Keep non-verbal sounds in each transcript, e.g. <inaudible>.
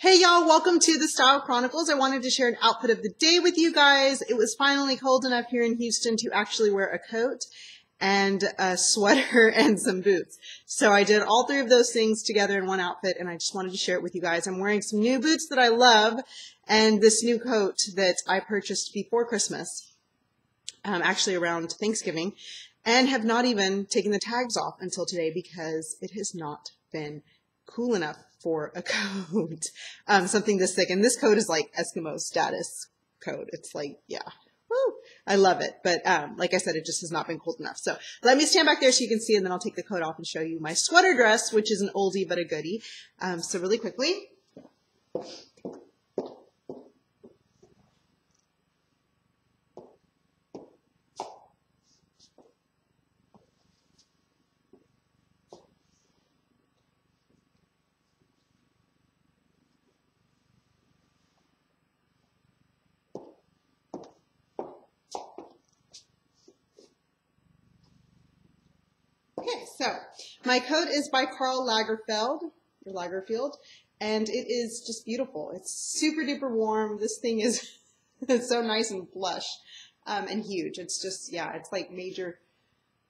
Hey y'all, welcome to the Style Chronicles. I wanted to share an outfit of the day with you guys. It was finally cold enough here in Houston to actually wear a coat and a sweater <laughs> and some boots. So I did all three of those things together in one outfit and I just wanted to share it with you guys. I'm wearing some new boots that I love and this new coat that I purchased before Christmas, um, actually around Thanksgiving, and have not even taken the tags off until today because it has not been cool enough for a <laughs> coat. Um, something this thick. And this coat is like Eskimo status coat. It's like, yeah. Woo, I love it. But um, like I said, it just has not been cold enough. So let me stand back there so you can see, and then I'll take the coat off and show you my sweater dress, which is an oldie but a goodie. Um, so really quickly. So my coat is by Karl Lagerfeld, or Lagerfield, and it is just beautiful. It's super duper warm. This thing is <laughs> it's so nice and plush um, and huge. It's just, yeah, it's like major.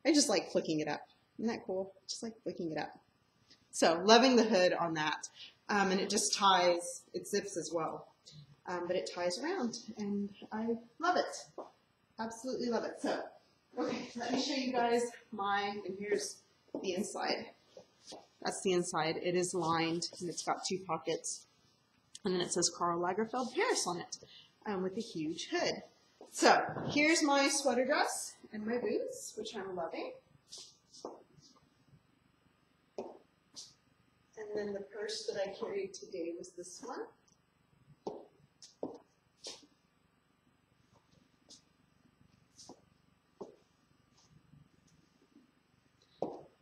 I just like flicking it up. Isn't that cool? Just like flicking it up. So loving the hood on that. Um, and it just ties, it zips as well. Um, but it ties around and I love it. Absolutely love it. So Okay, let me show you guys my, and here's the inside. That's the inside. It is lined and it's got two pockets. And then it says Karl Lagerfeld Paris on it um, with a huge hood. So here's my sweater dress and my boots, which I'm loving. And then the purse that I carried today was this one.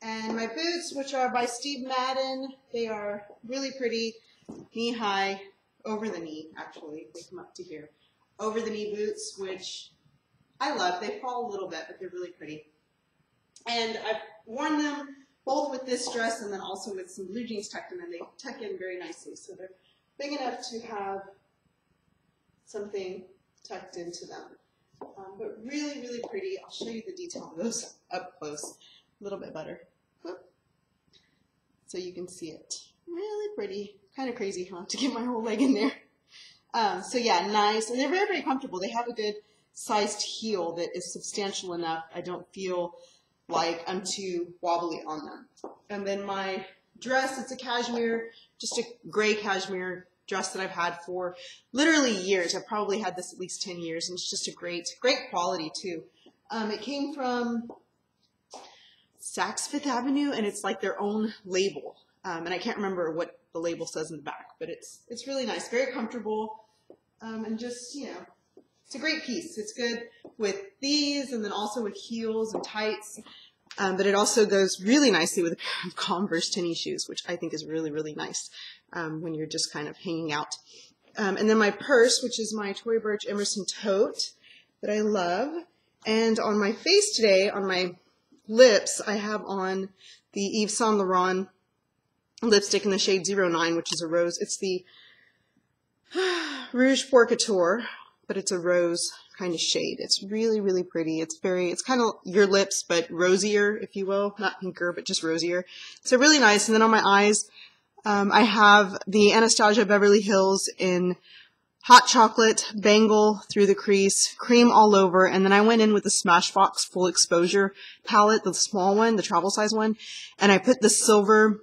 And my boots, which are by Steve Madden, they are really pretty, knee high, over the knee, actually. They come up to here. Over the knee boots, which I love. They fall a little bit, but they're really pretty. And I've worn them both with this dress and then also with some blue jeans tucked in, and they tuck in very nicely. So they're big enough to have something tucked into them. Um, but really, really pretty. I'll show you the detail of those up close a little bit better so you can see it. Really pretty. Kind of crazy, huh, to get my whole leg in there. Um, so yeah, nice. And they're very, very comfortable. They have a good sized heel that is substantial enough. I don't feel like I'm too wobbly on them. And then my dress, it's a cashmere, just a gray cashmere dress that I've had for literally years. I've probably had this at least 10 years, and it's just a great, great quality too. Um, it came from Saks Fifth Avenue, and it's like their own label. Um, and I can't remember what the label says in the back, but it's it's really nice, very comfortable, um, and just you know, it's a great piece. It's good with these, and then also with heels and tights. Um, but it also goes really nicely with a pair of Converse tennis shoes, which I think is really really nice um, when you're just kind of hanging out. Um, and then my purse, which is my Tory Burch Emerson tote that I love. And on my face today, on my lips, I have on the Yves Saint Laurent lipstick in the shade 09, which is a rose. It's the <sighs> Rouge Pur Couture, but it's a rose kind of shade. It's really, really pretty. It's very, it's kind of your lips, but rosier, if you will. Not pinker, but just rosier. So really nice. And then on my eyes, um, I have the Anastasia Beverly Hills in hot chocolate, Bengal through the crease, cream all over, and then I went in with the Smashbox full exposure palette, the small one, the travel size one, and I put the silver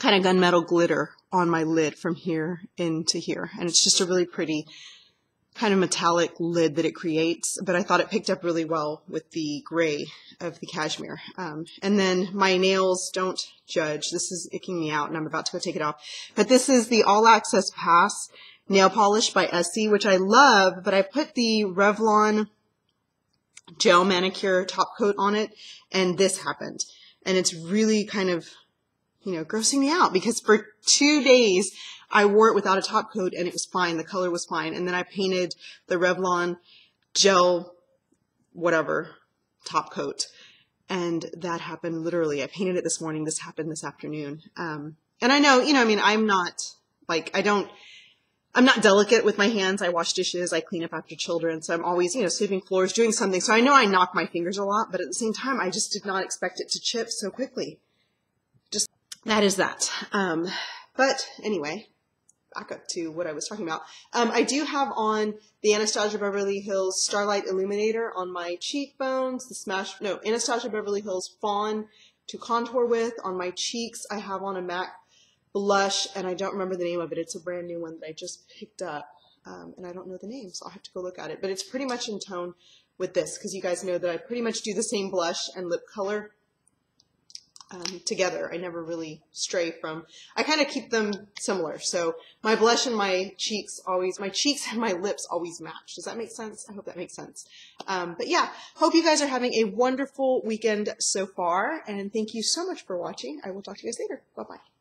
kind of gunmetal glitter on my lid from here into here. And it's just a really pretty kind of metallic lid that it creates, but I thought it picked up really well with the gray of the cashmere. Um, and then my nails, don't judge. This is icking me out and I'm about to go take it off. But this is the All Access Pass nail polish by Essie, which I love, but I put the Revlon gel manicure top coat on it, and this happened. And it's really kind of, you know, grossing me out because for two days I wore it without a top coat and it was fine. The color was fine. And then I painted the Revlon gel, whatever, top coat. And that happened literally. I painted it this morning. This happened this afternoon. Um, and I know, you know, I mean, I'm not Like I don't, I'm not delicate with my hands. I wash dishes, I clean up after children, so I'm always, you know, sweeping floors, doing something. So I know I knock my fingers a lot, but at the same time, I just did not expect it to chip so quickly. That is that. Um, but anyway, back up to what I was talking about. Um, I do have on the Anastasia Beverly Hills Starlight Illuminator on my cheekbones, the Smash, no, Anastasia Beverly Hills Fawn to contour with. On my cheeks, I have on a MAC blush, and I don't remember the name of it. It's a brand new one that I just picked up, um, and I don't know the name, so I'll have to go look at it. But it's pretty much in tone with this, because you guys know that I pretty much do the same blush and lip color um, together. I never really stray from, I kind of keep them similar. So my blush and my cheeks always, my cheeks <laughs> and my lips always match. Does that make sense? I hope that makes sense. Um, but yeah, hope you guys are having a wonderful weekend so far. And thank you so much for watching. I will talk to you guys later. Bye bye.